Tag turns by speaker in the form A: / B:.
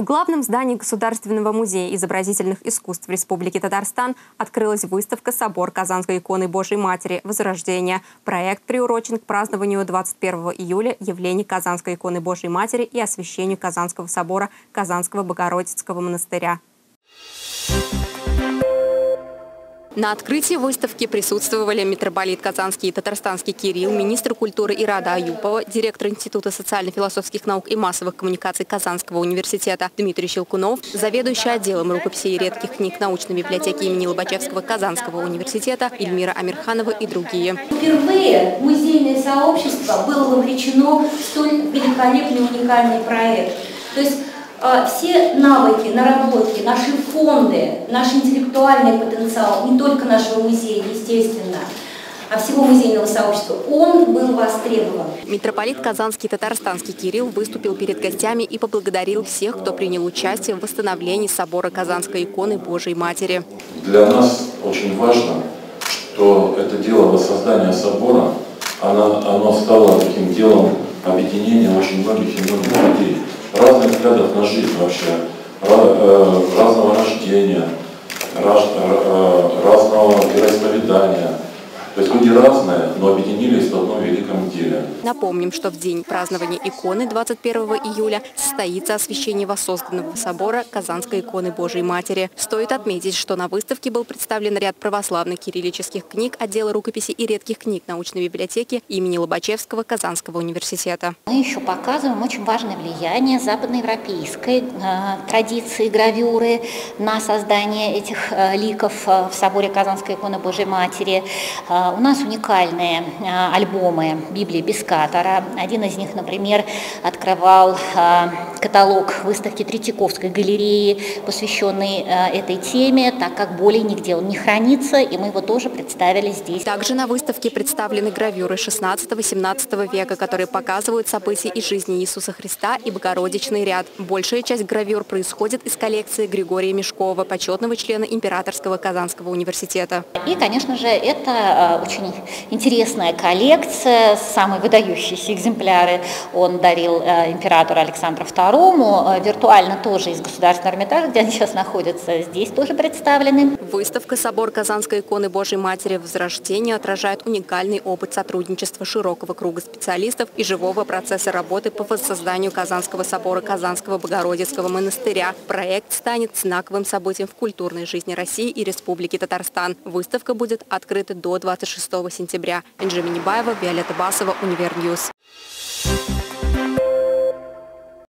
A: В главном здании Государственного музея изобразительных искусств Республики Татарстан открылась выставка «Собор Казанской иконы Божьей Матери. Возрождение». Проект приурочен к празднованию 21 июля явлений Казанской иконы Божьей Матери и освящению Казанского собора Казанского Богородицкого монастыря. На открытии выставки присутствовали митрополит Казанский и Татарстанский Кирилл, министр культуры Ирада Аюпова, директор Института социально-философских наук и массовых коммуникаций Казанского университета Дмитрий Щелкунов, заведующий отделом рукописей и редких книг научной библиотеки имени Лобачевского Казанского университета Эльмира Амирханова и другие.
B: Впервые музейное сообщество было вовлечено в столь великолепный уникальный проект. То есть все навыки, наработки, наши фонды, наш интеллектуальный потенциал, не только нашего музея, естественно, а всего музейного сообщества, он был востребован.
A: Митрополит Казанский татарстанский Кирилл выступил перед гостями и поблагодарил всех, кто принял участие в восстановлении собора Казанской иконы Божией Матери.
C: Для нас очень важно, что это дело воссоздания собора, оно, оно стало таким делом объединения очень многих и многих людей разных взглядов на жизнь вообще, э, разного рождения, э, разного вероисповедания. То есть люди разные, но объединились в одном великом деле.
A: Напомним, что в день празднования иконы 21 июля состоится освящение воссозданного собора Казанской иконы Божией Матери. Стоит отметить, что на выставке был представлен ряд православных кириллических книг отдела рукописи и редких книг научной библиотеки имени Лобачевского Казанского университета.
D: Мы еще показываем очень важное влияние западноевропейской э, традиции гравюры на создание этих э, ликов э, в соборе Казанской иконы Божией Матери. А, у нас уникальные а, альбомы Библии Бескатора. Один из них, например, открывал а, каталог выставки Третьяковской галереи, посвященный этой теме, так как более нигде он не хранится, и мы его тоже представили здесь.
A: Также на выставке представлены гравюры 16-17 века, которые показывают события из жизни Иисуса Христа и Богородичный ряд. Большая часть гравюр происходит из коллекции Григория Мешкова, почетного члена Императорского Казанского университета.
D: И, конечно же, это очень интересная коллекция, самые выдающиеся экземпляры он дарил э, императору Александру II, э, виртуально тоже из Государственного Эрмитажа, где они сейчас находятся, здесь тоже представлены.
A: Выставка «Собор Казанской иконы Божьей Матери Возрождения» отражает уникальный опыт сотрудничества широкого круга специалистов и живого процесса работы по воссозданию Казанского собора Казанского Богородицкого монастыря. Проект станет знаковым событием в культурной жизни России и Республики Татарстан. Выставка будет открыта до 20 26 сентября. Энджи Минибаева, Виолетта Басова, Univer News.